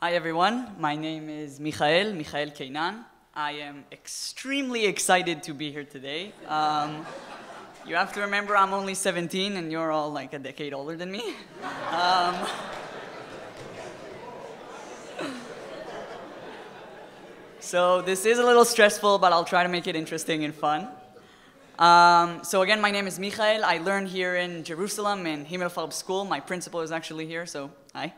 Hi everyone, my name is Michael, Michael Kanon. I am extremely excited to be here today. Um, you have to remember I'm only 17 and you're all like a decade older than me. Um, so this is a little stressful, but I'll try to make it interesting and fun. Um, so again, my name is Michael. I learned here in Jerusalem in Himmelfarb School. My principal is actually here, so hi.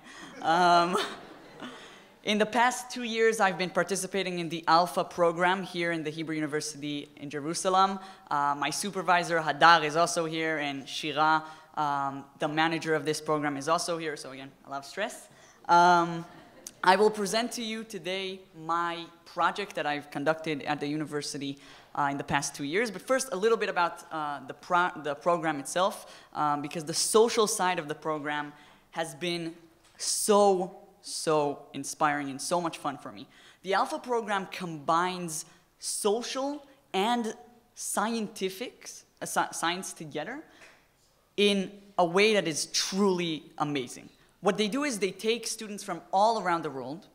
In the past two years, I've been participating in the Alpha program here in the Hebrew University in Jerusalem. Uh, my supervisor, Hadar, is also here, and Shira, um, the manager of this program, is also here. So again, a lot of stress. Um, I will present to you today my project that I've conducted at the university uh, in the past two years. But first, a little bit about uh, the, pro the program itself, um, because the social side of the program has been so, so inspiring and so much fun for me. The Alpha program combines social and scientific uh, science together in a way that is truly amazing. What they do is they take students from all around the world,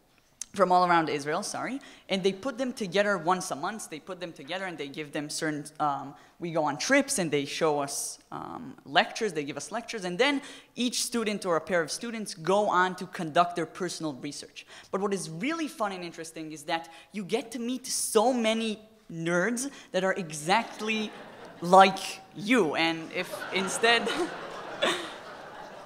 from all around Israel, sorry, and they put them together once a month. They put them together and they give them certain, um, we go on trips and they show us um, lectures, they give us lectures, and then each student or a pair of students go on to conduct their personal research. But what is really fun and interesting is that you get to meet so many nerds that are exactly like you, and if instead,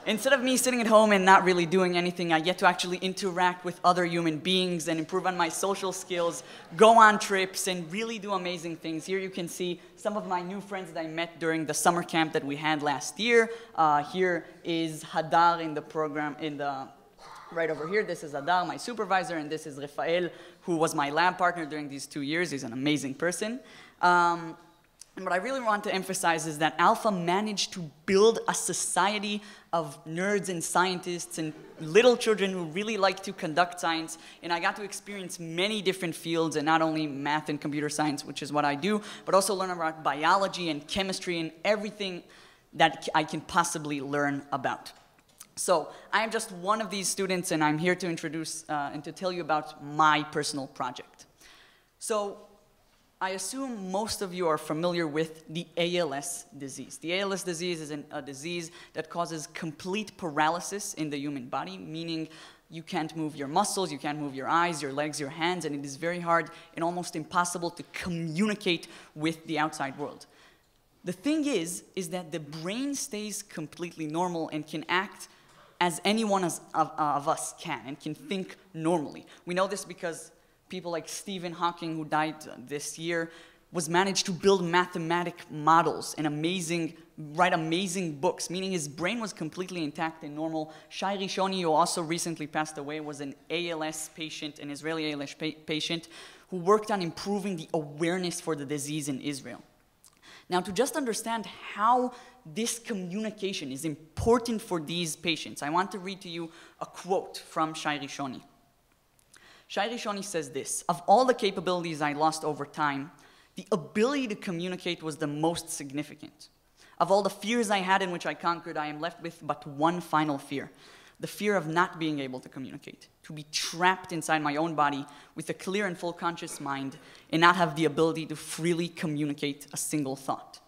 Instead of me sitting at home and not really doing anything, I get to actually interact with other human beings and improve on my social skills, go on trips, and really do amazing things. Here you can see some of my new friends that I met during the summer camp that we had last year. Uh, here is Hadar in the program, in the right over here. This is Hadar, my supervisor, and this is Rafael, who was my lab partner during these two years. He's an amazing person. Um, and what I really want to emphasize is that Alpha managed to build a society of nerds and scientists and little children who really like to conduct science. And I got to experience many different fields, and not only math and computer science, which is what I do, but also learn about biology and chemistry and everything that I can possibly learn about. So I am just one of these students, and I'm here to introduce uh, and to tell you about my personal project. So I assume most of you are familiar with the ALS disease. The ALS disease is an, a disease that causes complete paralysis in the human body, meaning you can't move your muscles, you can't move your eyes, your legs, your hands, and it is very hard and almost impossible to communicate with the outside world. The thing is, is that the brain stays completely normal and can act as anyone as, of, of us can and can think normally. We know this because people like Stephen Hawking, who died this year, was managed to build mathematic models and amazing, write amazing books, meaning his brain was completely intact and normal. Shai Rishoni, who also recently passed away, was an ALS patient, an Israeli ALS pa patient, who worked on improving the awareness for the disease in Israel. Now, to just understand how this communication is important for these patients, I want to read to you a quote from Shai Rishoni. Shai Rishoni says this, of all the capabilities I lost over time, the ability to communicate was the most significant. Of all the fears I had in which I conquered, I am left with but one final fear, the fear of not being able to communicate, to be trapped inside my own body with a clear and full conscious mind and not have the ability to freely communicate a single thought.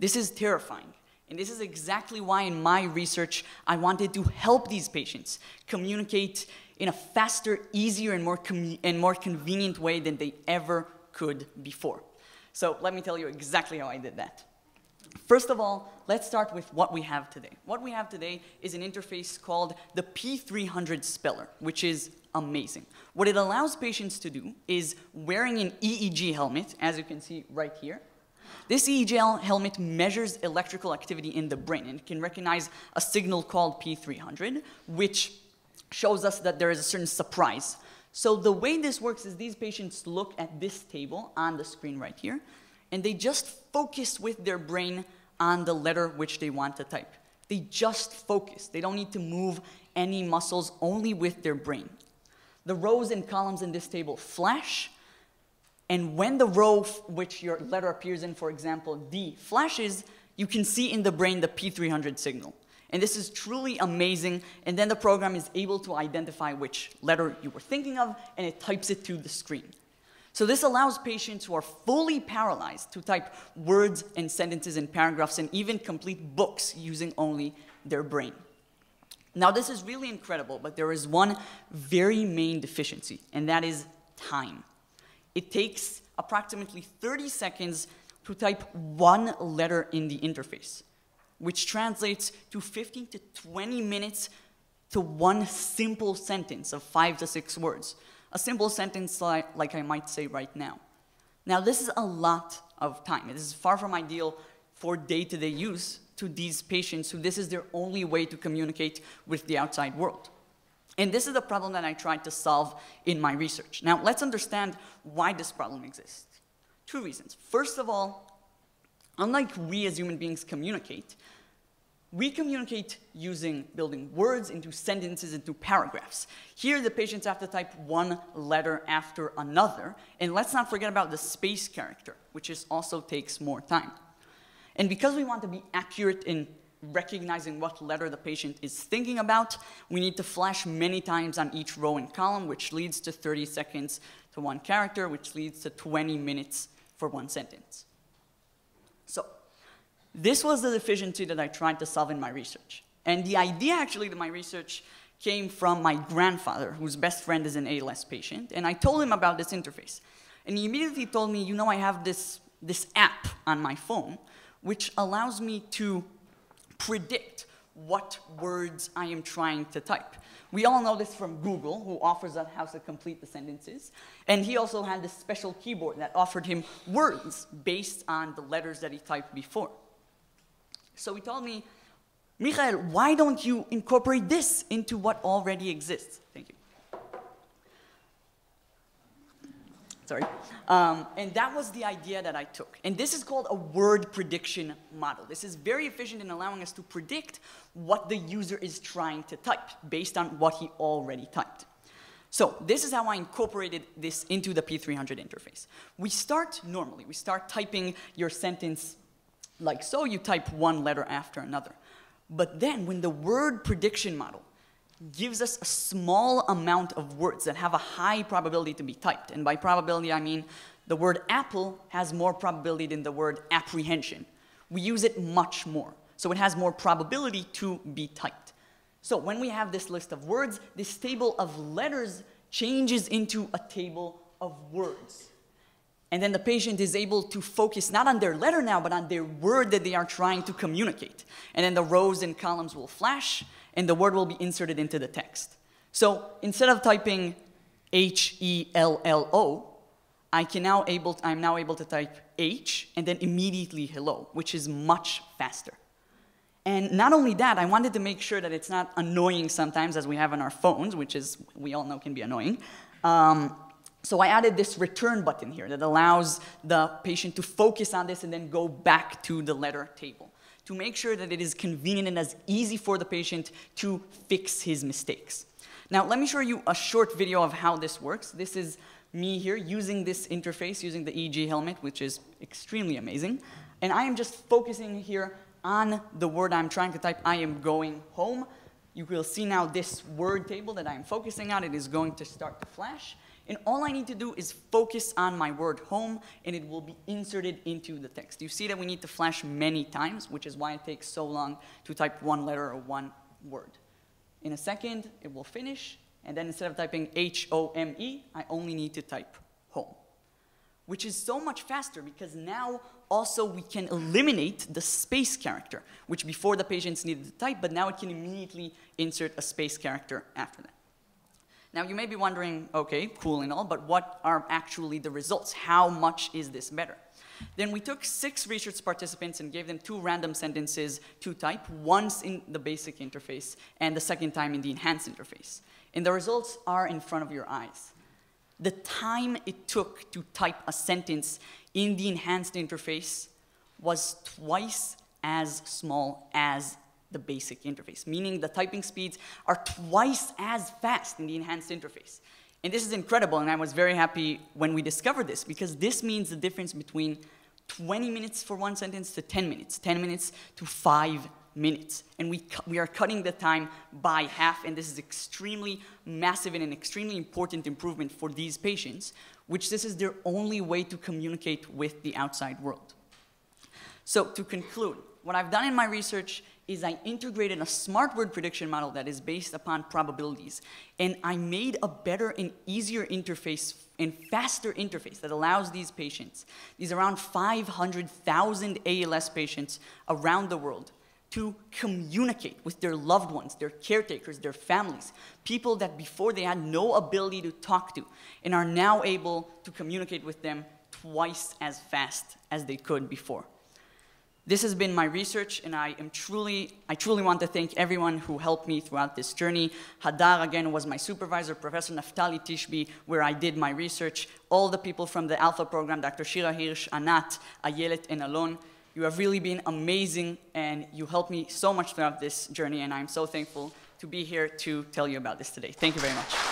This is terrifying. And this is exactly why in my research I wanted to help these patients communicate in a faster, easier, and more, and more convenient way than they ever could before. So let me tell you exactly how I did that. First of all, let's start with what we have today. What we have today is an interface called the P300 Speller, which is amazing. What it allows patients to do is wearing an EEG helmet, as you can see right here. This EEG helmet measures electrical activity in the brain and can recognize a signal called P300, which shows us that there is a certain surprise. So the way this works is these patients look at this table on the screen right here, and they just focus with their brain on the letter which they want to type. They just focus. They don't need to move any muscles, only with their brain. The rows and columns in this table flash, and when the row which your letter appears in, for example, D, flashes, you can see in the brain the P300 signal. And this is truly amazing. And then the program is able to identify which letter you were thinking of, and it types it to the screen. So this allows patients who are fully paralyzed to type words and sentences and paragraphs and even complete books using only their brain. Now this is really incredible, but there is one very main deficiency, and that is time. It takes approximately 30 seconds to type one letter in the interface, which translates to 15 to 20 minutes to one simple sentence of five to six words. A simple sentence like, like I might say right now. Now, this is a lot of time. It is far from ideal for day-to-day use to these patients who this is their only way to communicate with the outside world. And this is the problem that I tried to solve in my research. Now, let's understand why this problem exists. Two reasons. First of all, unlike we as human beings communicate, we communicate using building words into sentences, into paragraphs. Here, the patients have to type one letter after another. And let's not forget about the space character, which is also takes more time. And because we want to be accurate in recognizing what letter the patient is thinking about, we need to flash many times on each row and column, which leads to 30 seconds to one character, which leads to 20 minutes for one sentence. So, this was the deficiency that I tried to solve in my research. And the idea actually to my research came from my grandfather, whose best friend is an ALS patient, and I told him about this interface. And he immediately told me, you know, I have this, this app on my phone which allows me to predict what words I am trying to type. We all know this from Google, who offers us how to complete the sentences. And he also had this special keyboard that offered him words based on the letters that he typed before. So he told me, Michael, why don't you incorporate this into what already exists? Thank you. Sorry. Um, and that was the idea that I took. And this is called a word prediction model. This is very efficient in allowing us to predict what the user is trying to type based on what he already typed. So this is how I incorporated this into the P300 interface. We start normally. We start typing your sentence like so, you type one letter after another. But then when the word prediction model gives us a small amount of words that have a high probability to be typed, and by probability I mean the word apple has more probability than the word apprehension. We use it much more. So it has more probability to be typed. So when we have this list of words, this table of letters changes into a table of words. And then the patient is able to focus not on their letter now, but on their word that they are trying to communicate. And then the rows and columns will flash, and the word will be inserted into the text. So instead of typing H-E-L-L-O, I can now able to, I'm now able to type H and then immediately hello, which is much faster. And not only that, I wanted to make sure that it's not annoying sometimes as we have on our phones, which is, we all know can be annoying. Um, so I added this return button here that allows the patient to focus on this and then go back to the letter table to make sure that it is convenient and as easy for the patient to fix his mistakes. Now, let me show you a short video of how this works. This is me here using this interface, using the EEG helmet, which is extremely amazing. And I am just focusing here on the word I'm trying to type, I am going home. You will see now this word table that I'm focusing on. It is going to start to flash. And all I need to do is focus on my word home, and it will be inserted into the text. You see that we need to flash many times, which is why it takes so long to type one letter or one word. In a second, it will finish, and then instead of typing H-O-M-E, I only need to type home, which is so much faster because now also we can eliminate the space character, which before the patients needed to type, but now it can immediately insert a space character after that. Now you may be wondering, okay, cool and all, but what are actually the results? How much is this better? Then we took six research participants and gave them two random sentences to type, once in the basic interface and the second time in the enhanced interface. And the results are in front of your eyes. The time it took to type a sentence in the enhanced interface was twice as small as the basic interface, meaning the typing speeds are twice as fast in the enhanced interface. And this is incredible, and I was very happy when we discovered this, because this means the difference between 20 minutes for one sentence to 10 minutes, 10 minutes to five minutes. And we, we are cutting the time by half, and this is extremely massive and an extremely important improvement for these patients, which this is their only way to communicate with the outside world. So to conclude, what I've done in my research is I integrated a smart word prediction model that is based upon probabilities. And I made a better and easier interface and faster interface that allows these patients, these around 500,000 ALS patients around the world, to communicate with their loved ones, their caretakers, their families, people that before they had no ability to talk to, and are now able to communicate with them twice as fast as they could before. This has been my research, and I am truly, I truly want to thank everyone who helped me throughout this journey. Hadar, again, was my supervisor, Professor Naftali Tishby, where I did my research, all the people from the Alpha program, Dr. Shira Hirsch, Anat, Ayelet, and Alon. You have really been amazing, and you helped me so much throughout this journey, and I'm so thankful to be here to tell you about this today. Thank you very much.